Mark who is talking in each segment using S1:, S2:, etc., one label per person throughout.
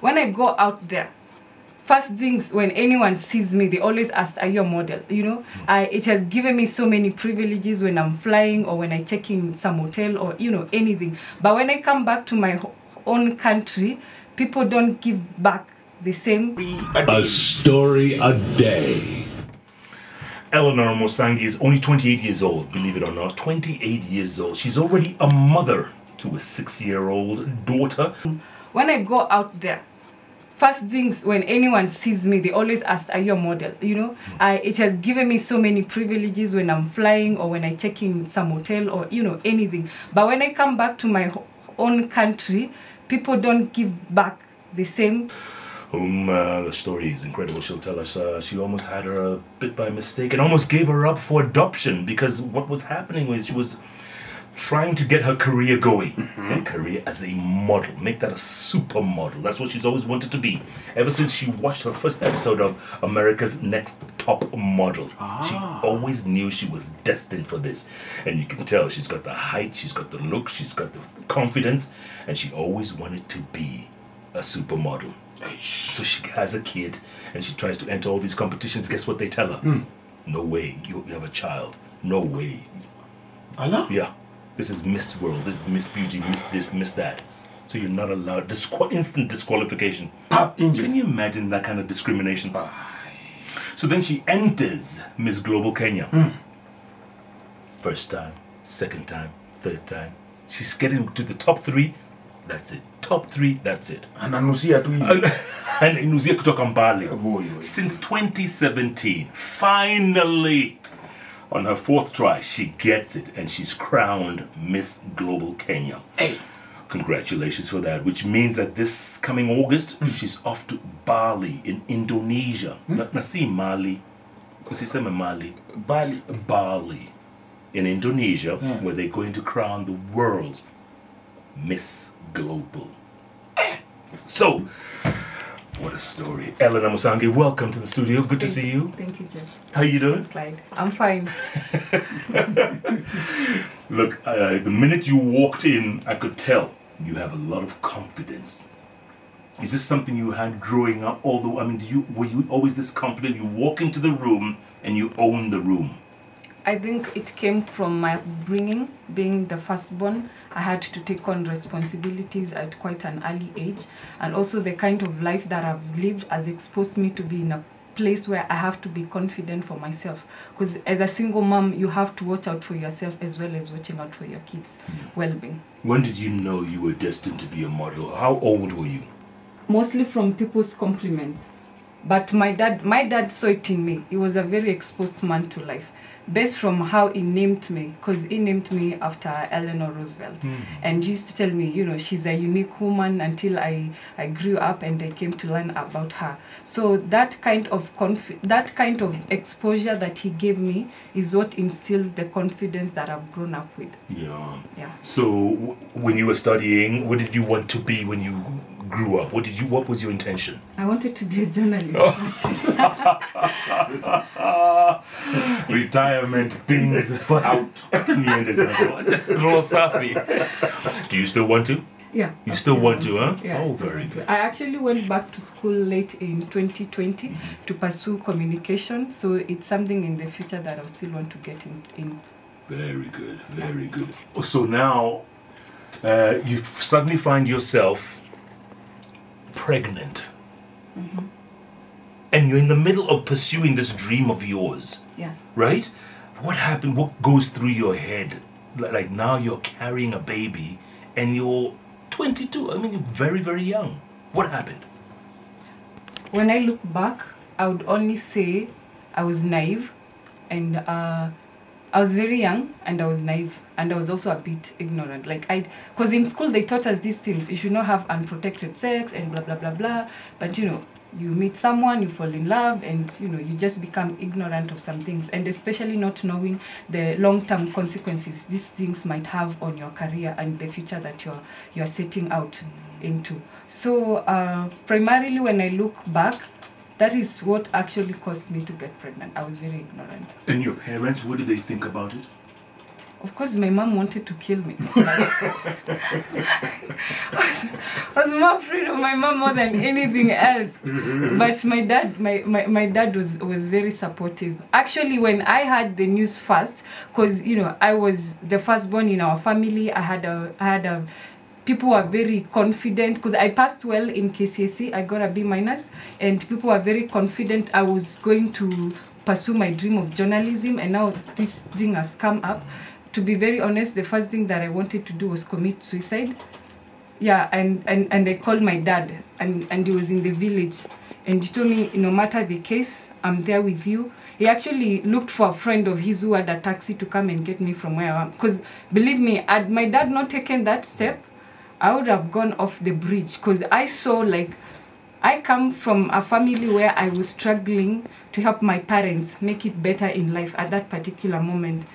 S1: when I go out there, first things when anyone sees me, they always ask, "Are you a model?" You know, mm. I it has given me so many privileges when I'm flying or when I check in some hotel or you know anything. But when I come back to my own country, people don't give back the same.
S2: A story a day.
S3: Eleanor Musangi is only 28 years old, believe it or not. 28 years old. She's already a mother to a six year old daughter.
S1: When I go out there, first things when anyone sees me, they always ask, "Are you a model?" You know, I it has given me so many privileges when I'm flying or when I check in some hotel or you know anything. But when I come back to my own country, people don't give back the same.
S3: Um, uh, the story is incredible. She'll tell us uh, she almost had her a bit by mistake and almost gave her up for adoption because what was happening was she was trying to get her career going and career as a model, make that a supermodel. That's what she's always wanted to be. Ever since she watched her first episode of America's Next Top Model, she always knew she was destined for this. And you can tell she's got the height, she's got the look, she's got the confidence, and she always wanted to be a supermodel. So she has a kid and she tries to enter all these competitions. Guess what they tell her? No way, you, you have a child. No way.
S4: Allah?
S3: Yeah. This is Miss World, this is Miss Beauty, Miss this, Miss that. So you're not allowed. Disqual- instant disqualification.
S4: Pop
S3: Can you imagine that kind of discrimination? So then she enters Miss Global Kenya. Hmm. First time, second time, third time. She's getting to the top three. That's it. Top three, that's it.
S4: Ananusia tu hivi.
S3: and inuzia kutoka mbali since 2017 finally on her fourth try she gets it and she's crowned miss global kenya.
S4: Hey.
S3: congratulations for that which means that this coming august hmm. she's off to bali in indonesia. Hmm. Na, na si mali. Usiseme mali.
S4: Bali.
S3: bali. In indonesia hmm. where they're going to crown the world's miss global. Eh. So what a story. Eleanor Musangi, welcome to the studio. Good to see you.
S1: Thank you, Jeff.
S3: How you doing?
S1: Clyde. I'm fine.
S3: Look, uh, the minute you walked in, I could tell you have a lot of confidence. Is this something you had growing up? Although, I mean, do you were you always this confident? You walk into the room and you own the room.
S1: I think it came from my bringing, being the firstborn. I had to take on responsibilities at quite an early age, and also the kind of life that I've lived has exposed me to be in a place where I have to be confident for myself. Because as a single mom, you have to watch out for yourself as well as watching out for your kids' well-being.
S3: When did you know you were destined to be a model? How old were you?
S1: mostly from people's compliments. But my dad, my dad saw it in me. He was a very exposed man to life, based from how he named me, because he named me after Eleanor Roosevelt, hmm. and he used to tell me, you know, she's a unique woman until I I grew up and I came to learn about her. So that kind of conf- that kind of exposure that he gave me is what instilled the confidence that I've grown up with.
S3: Yeah.
S1: Yeah.
S3: So w- when you were studying, what did you want to be when you grew up? What did you? What was your intention?
S1: I wanted to be a journalist.
S3: retirement things but out in niende sasa. Roho safi. do you still want to
S1: Yeah.
S3: You still want to, huh?
S1: Yeah, I
S3: Oh, very good.
S1: I actually went back to school late in 2020
S3: Mm-hmm.
S1: to pursue communication, so it's something in the future that I still want to get in. in.
S3: very good very good so now uh, you suddenly find yourself pregnant. And you're in the middle of pursuing this dream of yours
S1: Yeah.
S3: right? What happened what goes through your head? Like now you're carrying a baby and you're 22 i mean you're very very young. What happened?
S1: When I look back, I would only say I was naive, and uh, I was very young, and I was naive, and I was also a bit ignorant. Like I, because in school they taught us these things. You should not have unprotected sex and blah blah blah blah. But you know, you meet someone, you fall in love, and you know you just become ignorant of some things, and especially not knowing the long-term consequences these things might have on your career and the future that you're you're setting out into. So uh, primarily, when I look back, that is what actually caused me to get pregnant. I was very ignorant.
S3: and your parents what did they think about it
S1: of course, my mom wanted to kill me. I was more afraid of my mom more than anything else. Mm-hmm. But my dad, my, my, my dad was, was very supportive. Actually, when I had the news first, because you know I was the firstborn in our family, I had a I had a people were very confident because I passed well in KCSE. I got a B minus, and people were very confident I was going to pursue my dream of journalism. And now this thing has come up. To be very honest, the first thing that I wanted to do was commit suicide. Yeah, and, and, and I called my dad, and, and he was in the village. And he told me, no matter the case, I'm there with you. He actually looked for a friend of his who had a taxi to come and get me from where I am. Because believe me, had my dad not taken that step, I would have gone off the bridge. Because I saw, like, I come from a family where I was struggling to help my parents make it better in life at that particular moment.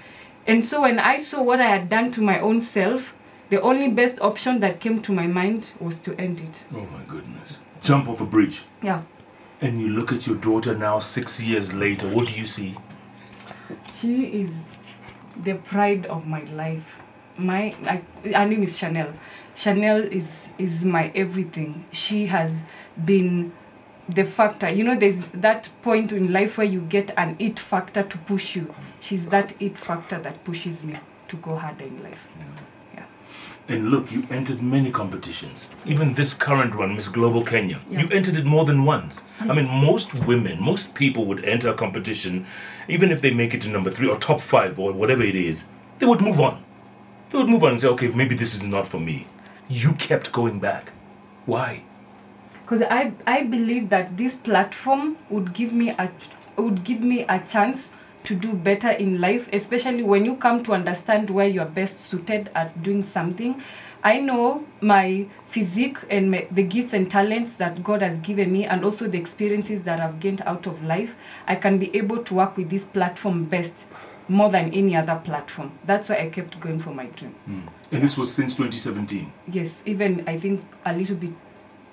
S1: And so when I saw what I had done to my own self, the only best option that came to my mind was to end it.
S3: Oh my goodness. Jump off a bridge.
S1: Yeah.
S3: And you look at your daughter now, six years later. What do you see?
S1: She is the pride of my life. My, I, her name is Chanel. Chanel is is my everything. She has been the factor. You know, there's that point in life where you get an it factor to push you. She's that it factor that pushes me to go harder in life. Yeah.
S3: And look, you entered many competitions. Even this current one, Miss Global Kenya,
S1: Yeah.
S3: you entered it more than once. I mean, most women, most people would enter a competition, even if they make it to number three or top five or whatever it is, they would move on. They would move on and say, okay, maybe this is not for me. You kept going back. Why?
S1: because I, I believe that this platform would give me a would give me a chance to do better in life especially when you come to understand where you are best suited at doing something i know my physique and my, the gifts and talents that god has given me and also the experiences that i've gained out of life i can be able to work with this platform best more than any other platform that's why i kept going for my dream hmm.
S3: And this was since 2017.
S1: yes even i think a little bit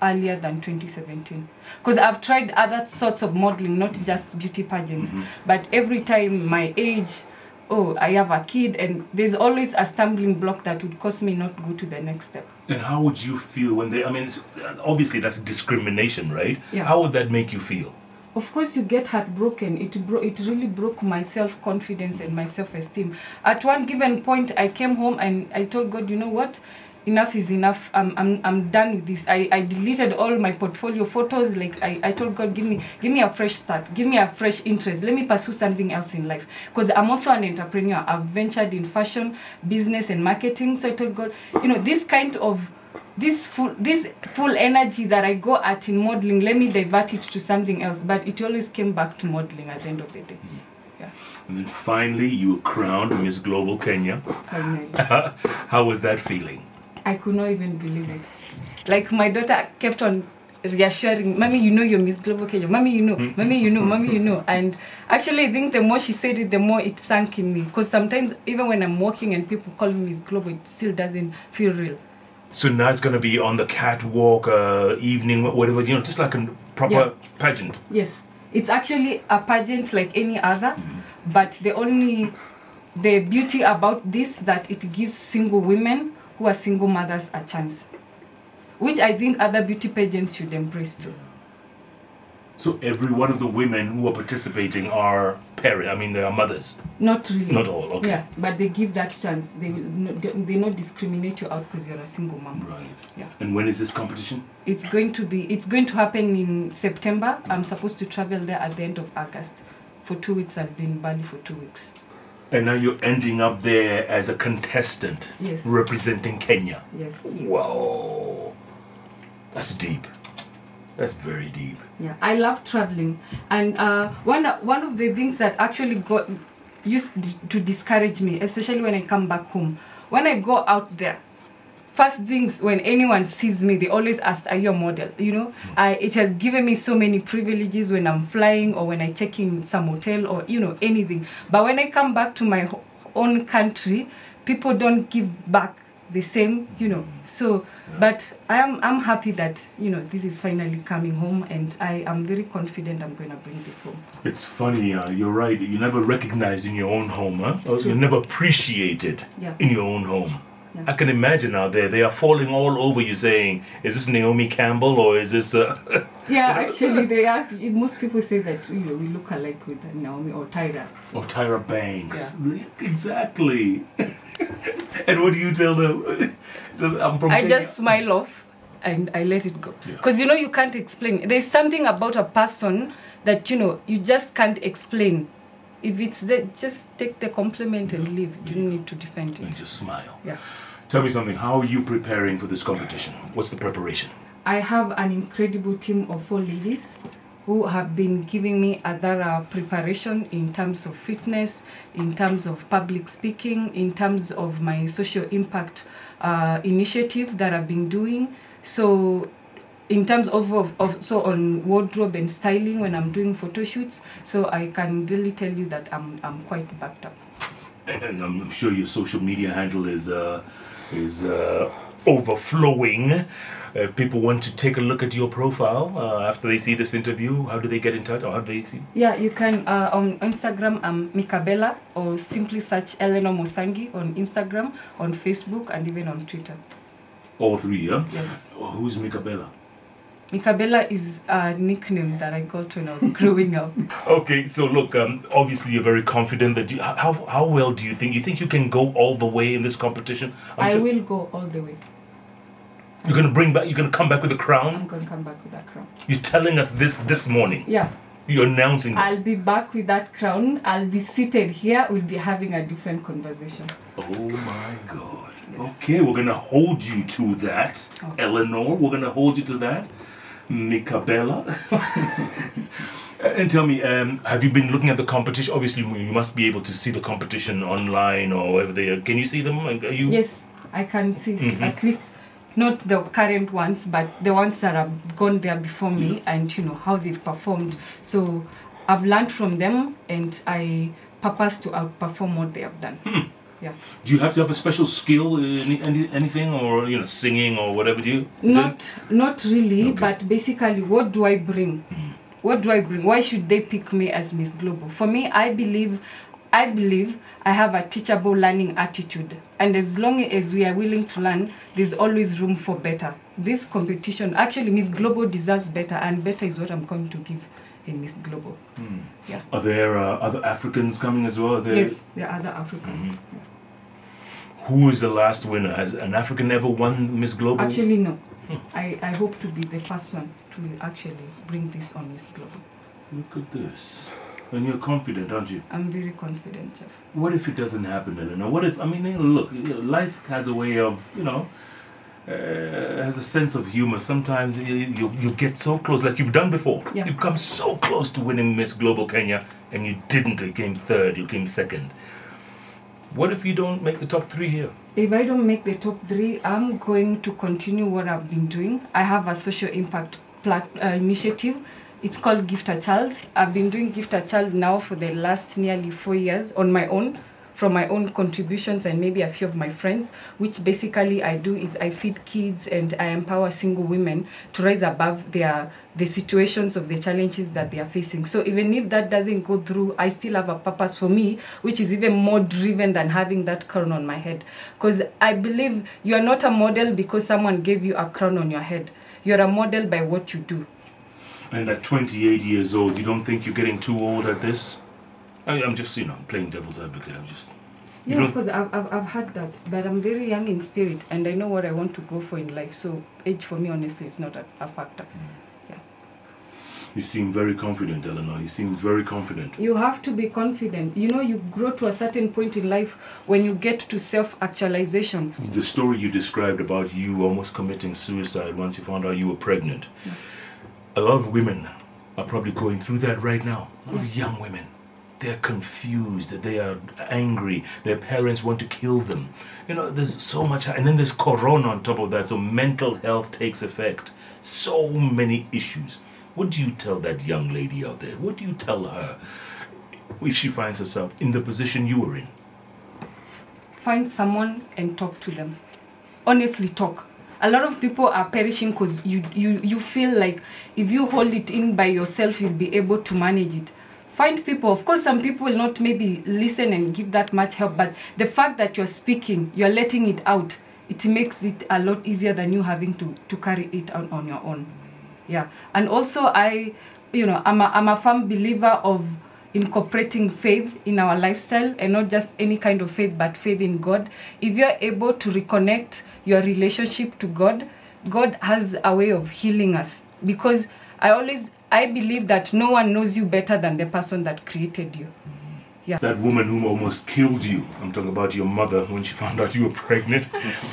S1: earlier than 2017 because i've tried other sorts of modeling not just beauty pageants mm-hmm. but every time my age oh i have a kid and there's always a stumbling block that would cause me not go to the next step
S3: And how would you feel when they, I mean, it's, obviously that's discrimination, right?
S1: Yeah.
S3: How would that make you feel?
S1: Of course you get heartbroken. It bro- it really broke my self-confidence and my self-esteem. At one given point i came home and i told god you know what? Enough is enough. I'm i'm, I'm done with this. I, I deleted all my portfolio photos. Like I, I told god give me give me a fresh start. Give me a fresh interest. Let me pursue something else in life. Because i'm also an entrepreneur. I've ventured in fashion business and marketing. So i told god you know this kind of this full this full energy that I go at in modeling, let me divert it to something else. But it always came back to modeling at the end of the day. Mm-hmm. Yeah.
S3: And then finally, you were crowned Miss Global Kenya.
S1: Finally.
S3: How was that feeling?
S1: I could not even believe it. Like my daughter kept on reassuring, Mommy, you know you're Miss Global Kenya. Mommy, you know. Hmm. Mommy, you know. Mommy, you know. And actually, I think the more she said it, the more it sank in me. Because sometimes, even when I'm walking and people call me Miss Global, it still doesn't feel real.
S3: So now it's going to be on the catwalk, uh, evening, whatever, you know, just like a proper
S1: Yeah.
S3: pageant.
S1: Yes, it's actually a pageant like any other, but the only the beauty about this that it gives single women who are single mothers a chance, which I think other beauty pageants should embrace too.
S3: So every one of the women who are participating are parent. I mean, they are mothers.
S1: Not really.
S3: Not all, okay.
S1: Yeah, but they give that chance. They will not, they, not discriminate you out because you're a single mom.
S3: Right.
S1: Yeah.
S3: And when is this competition?
S1: It's going to be. It's going to happen in September. I'm supposed to travel there at the end of August. For two weeks, I'll be in Bali for two weeks.
S3: And now you're ending up there as a contestant
S1: Yes.
S3: representing Kenya.
S1: Yes.
S3: Whoa. That's deep. That's very deep.
S1: Yeah, I love traveling, and uh, one one of the things that actually got used to discourage me, especially when I come back home, when I go out there. First things when anyone sees me, they always ask, "Are you a model?" You know, I it has given me so many privileges when I'm flying or when I check in some hotel or you know anything. But when I come back to my own country, people don't give back the same, you know. So, but I am I'm happy that you know this is finally coming home, and I am very confident I'm going to bring this home.
S3: It's funny, uh, you're right. You're never recognize in your own home, huh? You're never appreciated
S1: Yeah.
S3: in your own home.
S1: Yeah.
S3: I can imagine out there, they are falling all over you saying, is this Naomi Campbell or is this. Uh...
S1: Yeah, actually, they are. Most people say that you know we look alike with Naomi or Tyra.
S3: or Tyra Banks? Exactly. and what do you tell them? I'm from
S1: I
S3: Kenya.
S1: just smile off and I let it go.
S3: Yeah.
S1: Because you know you can't explain. There's something about a person that you know you just can't explain. If it's there, just take the compliment and leave. You don't need to defend
S3: And
S1: it.
S3: just smile.
S1: Yeah.
S3: Tell me something. How are you preparing for this competition? What's the preparation?
S1: I have an incredible team of four ladies who have been giving me other uh, preparation in terms of fitness, in terms of public speaking, in terms of my social impact uh, initiative that I've been doing. So, in terms of, of, of so on wardrobe and styling when I'm doing photo shoots, so I can really tell you that I'm I'm quite backed up.
S3: And, I'm sure your social media handle is uh, is uh, overflowing. If people want to take a look at your profile uh, after they see this interview, how do they get in touch or how do they see?
S1: Yeah, you can uh, on Instagram. I'm Mikabella, or simply search Eleanor Musangi on Instagram, on Facebook, and even on Twitter.
S3: All three, yeah?
S1: Yes,
S3: Oh, who's Mikabella?
S1: Mikabella is a nickname that I got when I was growing up.
S3: Okay, so look, um, obviously you're very confident that you. How, how well do you think? You think you can go all the way in this competition? I'm
S1: I
S3: sure-
S1: will go all the way.
S3: You're gonna bring back. You're gonna come back with a
S1: I'm
S3: crown.
S1: gonna come back with that crown.
S3: You're telling us this this morning.
S1: Yeah,
S3: You're announcing.
S1: I'll be back with that crown. I'll be seated here. We'll be having a different conversation.
S3: Oh my God. Okay, we're gonna hold you to that,
S1: Okay.
S3: Eleanor. We're gonna hold you to that, Mikabella. and tell me, um, have you been looking at the competition? Obviously, you must be able to see the competition online or wherever they are. Can you see them? Are you?
S1: Yes, I can see
S3: Mhm.
S1: at least not the current ones, but the ones that have gone there before me, and you know how they've performed. So I've learned from them, and I purpose to outperform what they have done.
S3: Hmm.
S1: Yeah.
S3: Do you have to have a special skill, any, any, anything, or you know, singing or whatever? Do you? Is it-
S1: Not not really,
S3: Okay. Hmm.
S1: but basically, what do I bring? What do I bring? Why should they pick me as Miss Global? For me, I believe, I believe I have a teachable learning attitude, and as long as we are willing to learn, there's always room for better. This competition, actually, Miss Global deserves better, and better is what I'm going to give in Miss Global. Yeah.
S3: Are there uh, other Africans coming as well? There,
S1: Yes, there are other Africans.
S3: Mm-hmm. Who is the last winner? Has an African ever won Miss Global?
S1: Actually, no.
S3: Hmm.
S1: I, I hope to be the first one to actually bring this on Miss Global.
S3: Look at this. And you're confident, aren't you?
S1: I'm very confident, Jeff.
S3: What if it doesn't happen, Eleanor? What if, I mean, look, life has a way of, you know, uh, has a sense of humor. Sometimes you, you, you get so close, like you've done before.
S1: Yeah.
S3: You've come so close to winning Miss Global Kenya, and you didn't. You came third, you came second. What if you don't make the top three here?
S1: If I don't make the top three, I'm going to continue what I've been doing. I have a social impact plat- uh, initiative. It's called Gift a Child. I've been doing Gift a Child now for the last nearly four years on my own, from my own contributions and maybe a few of my friends. Which basically I do is I feed kids and I empower single women to rise above their the situations of the challenges that they are facing. So even if that doesn't go through, I still have a purpose for me, which is even more driven than having that crown on my head. Because I believe you are not a model because someone gave you a crown on your head. You're a model by what you do.
S3: And at 28 years old, you don't think you're getting too old at this? I, I'm just, you know, playing devil's advocate. I'm just. You
S1: Yeah, of course, I've, I've, I've had that. But I'm very young in spirit and I know what I want to go for in life. So age for me, honestly, is not a, a factor. Mm. Yeah.
S3: You seem very confident, Eleanor. You seem very confident.
S1: You have to be confident. You know, you grow to a certain point in life when you get to self actualization.
S3: The story you described about you almost committing suicide once you found out you were pregnant. A lot of women are probably going through that right now. A lot of young women. They're confused, they are angry, their parents want to kill them. You know, there's so much, and then there's corona on top of that, so mental health takes effect. So many issues. What do you tell that young lady out there? What do you tell her if she finds herself in the position you were in?
S1: Find someone and talk to them. honestly talk a lot of people are perishing because you, you you feel like if you hold it in by yourself you'll be able to manage it. Find people. Of course some people will not maybe listen and give that much help but the fact that you're speaking you're letting it out it makes it a lot easier than you having to to carry it on, on your own. Yeah. And also i you know i'm a, I'm a firm believer of incorporating faith in our lifestyle and not just any kind of faith but faith in god. If you're able to reconnect your relationship to god god has a way of healing us. Because i always i believe that no one knows you better than the person that created you
S3: That woman who almost killed you. I'm talking about your mother when she found out you were pregnant.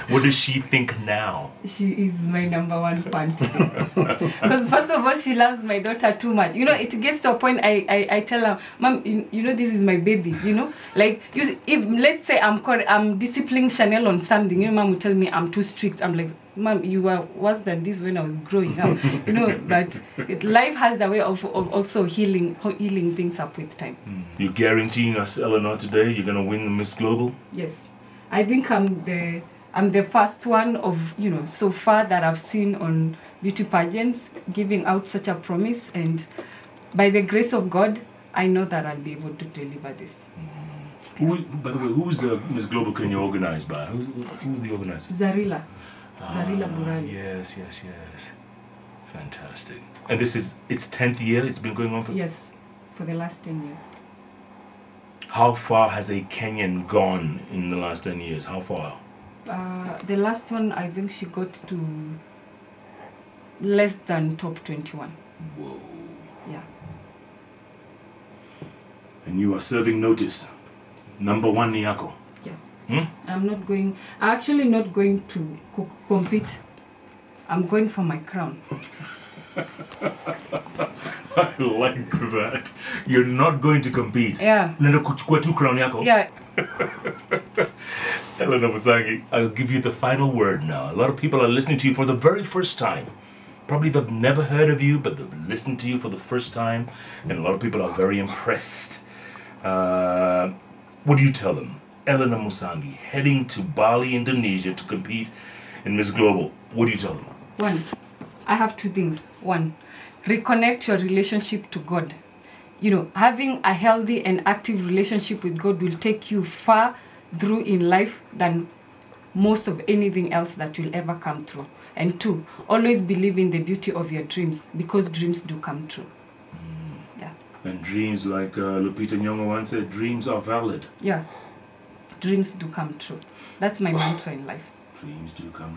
S3: what does she think now?
S1: she is my number one fan because first of all she loves my daughter too much you know it gets to a point i i, I tell her mom you, you know this is my baby you know like you, if let's say i'm i'm disciplining chanel on something you know mom will tell me i'm too strict i'm like mom you were worse than this when i was growing up you know but it, life has a way of, of also healing healing things up with time
S3: You're guaranteeing us, Eleanor, today you're gonna win the Miss Global?
S1: Yes, I think I'm the I'm the first one of you know so far that I've seen on beauty pageants giving out such a promise, and by the grace of God, I know that I'll be able to deliver this.
S3: Who, by the way, who's uh, Miss Global Kenya organized by? Who, who are the organizers?
S1: Zarila, Zarila
S3: Ah,
S1: Burali.
S3: Yes, yes, yes. Fantastic. And this is its 10th year? It's been going on for.
S1: Yes, for the last ten years.
S3: How far has a Kenyan gone in the last 10 years? How far?
S1: Uh, the last one, I think she got to less than top twenty-one.
S3: Whoa.
S1: Yeah.
S3: And you are serving notice. Number one Niyako. Hmm?
S1: I'm not going. I'm actually not going to co- compete. I'm going for my crown.
S3: I like that. You're not going to compete.
S1: Yeah.
S3: Nenda kuchukua tu crown yako.
S1: Yeah.
S3: Helena Musangi, I'll give you the final word now. A lot of people are listening to you for the very first time. Probably they've never heard of you, but they've listened to you for the first time, and a lot of people are very impressed. Uh, what do you tell them? Elena Musangi heading to Bali, Indonesia to compete in Miss Global. What do you tell them?
S1: One, I have two things. One, reconnect your relationship to God. You know, having a healthy and active relationship with God will take you far through in life than most of anything else that will ever come through. And two, always believe in the beauty of your dreams because dreams do come true. Yeah.
S3: And dreams, like uh, Lupita Nyong'o once said, dreams are valid.
S1: Yeah. Dreams do come true. That's my mantra in life.
S3: Dreams do come